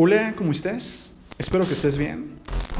Hola, ¿cómo estás? Espero que estés bien.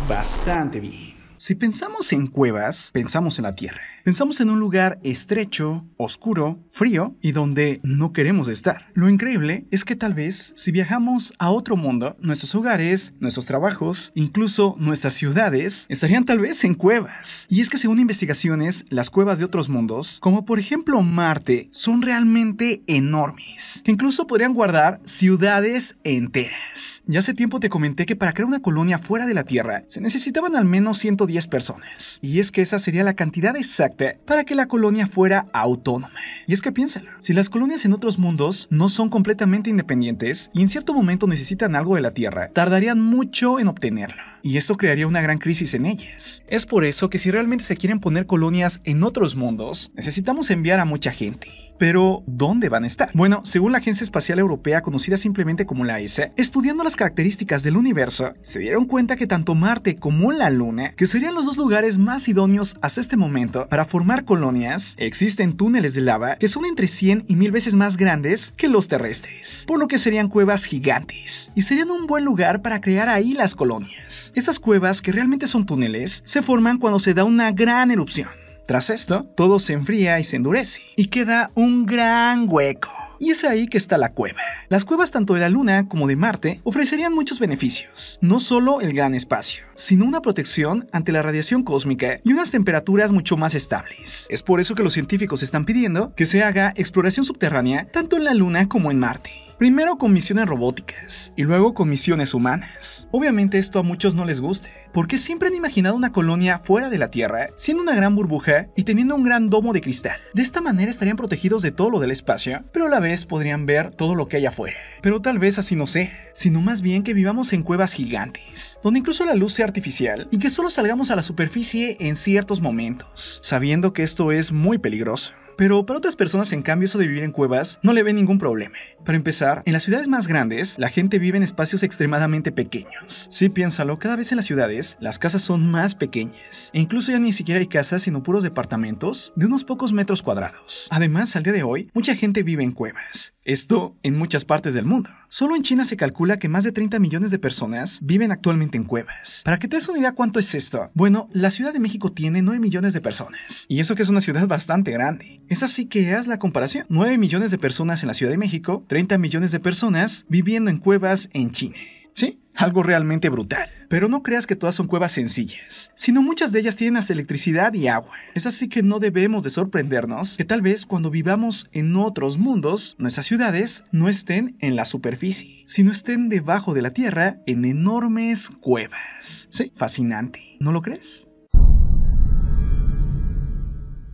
Bastante bien. Si pensamos en cuevas, pensamos en la Tierra. Pensamos en un lugar estrecho, oscuro, frío y donde no queremos estar. Lo increíble es que tal vez si viajamos a otro mundo, nuestros hogares, nuestros trabajos, incluso nuestras ciudades, estarían tal vez en cuevas. Y es que según investigaciones, las cuevas de otros mundos, como por ejemplo Marte, son realmente enormes, que incluso podrían guardar ciudades enteras. Ya hace tiempo te comenté que para crear una colonia fuera de la Tierra se necesitaban al menos 110 personas. Y es que esa sería la cantidad exacta para que la colonia fuera autónoma. Y es que piénsalo, si las colonias en otros mundos no son completamente independientes y en cierto momento necesitan algo de la Tierra, tardarían mucho en obtenerlo. Y esto crearía una gran crisis en ellas. Es por eso que si realmente se quieren poner colonias en otros mundos, necesitamos enviar a mucha gente. Pero, ¿dónde van a estar? Bueno, según la Agencia Espacial Europea, conocida simplemente como la ESA, estudiando las características del universo, se dieron cuenta que tanto Marte como la Luna, que serían los dos lugares más idóneos hasta este momento para formar colonias, existen túneles de lava que son entre 100 y 1000 veces más grandes que los terrestres, por lo que serían cuevas gigantes, y serían un buen lugar para crear ahí las colonias. Estas cuevas, que realmente son túneles, se forman cuando se da una gran erupción. Tras esto, todo se enfría y se endurece, y queda un gran hueco. Y es ahí que está la cueva. Las cuevas tanto de la Luna como de Marte ofrecerían muchos beneficios, no solo el gran espacio, sino una protección ante la radiación cósmica y unas temperaturas mucho más estables. Es por eso que los científicos están pidiendo que se haga exploración subterránea tanto en la Luna como en Marte. Primero con misiones robóticas y luego con misiones humanas. Obviamente esto a muchos no les guste, porque siempre han imaginado una colonia fuera de la Tierra, siendo una gran burbuja y teniendo un gran domo de cristal. De esta manera estarían protegidos de todo lo del espacio, pero a la vez podrían ver todo lo que hay afuera. Pero tal vez así no sé, sino más bien que vivamos en cuevas gigantes, donde incluso la luz sea artificial y que solo salgamos a la superficie en ciertos momentos, sabiendo que esto es muy peligroso. Pero para otras personas, en cambio, eso de vivir en cuevas no le ve ningún problema. Para empezar, en las ciudades más grandes, la gente vive en espacios extremadamente pequeños. Sí, piénsalo, cada vez en las ciudades, las casas son más pequeñas. E incluso ya ni siquiera hay casas, sino puros departamentos de unos pocos metros cuadrados. Además, al día de hoy, mucha gente vive en cuevas. Esto en muchas partes del mundo. Solo en China se calcula que más de 30 millones de personas viven actualmente en cuevas. Para que te des una idea cuánto es esto, bueno, la Ciudad de México tiene 9 millones de personas. Y eso que es una ciudad bastante grande. Es así que haz la comparación. 9 millones de personas en la Ciudad de México, 30 millones de personas viviendo en cuevas en China. ¿Sí? Algo realmente brutal. Pero no creas que todas son cuevas sencillas, sino muchas de ellas tienen electricidad y agua. Es así que no debemos de sorprendernos que tal vez cuando vivamos en otros mundos, nuestras ciudades no estén en la superficie, sino estén debajo de la tierra en enormes cuevas. Sí, fascinante. ¿No lo crees?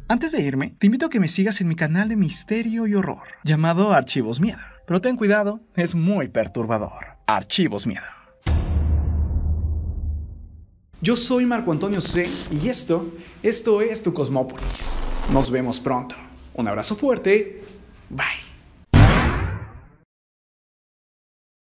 Antes de irme, te invito a que me sigas en mi canal de misterio y horror, llamado Archivos Miedo. Pero ten cuidado, es muy perturbador. Archivos Miedo. Yo soy Marco Antonio C. y esto, esto es tu Cosmópolis. Nos vemos pronto. Un abrazo fuerte. Bye.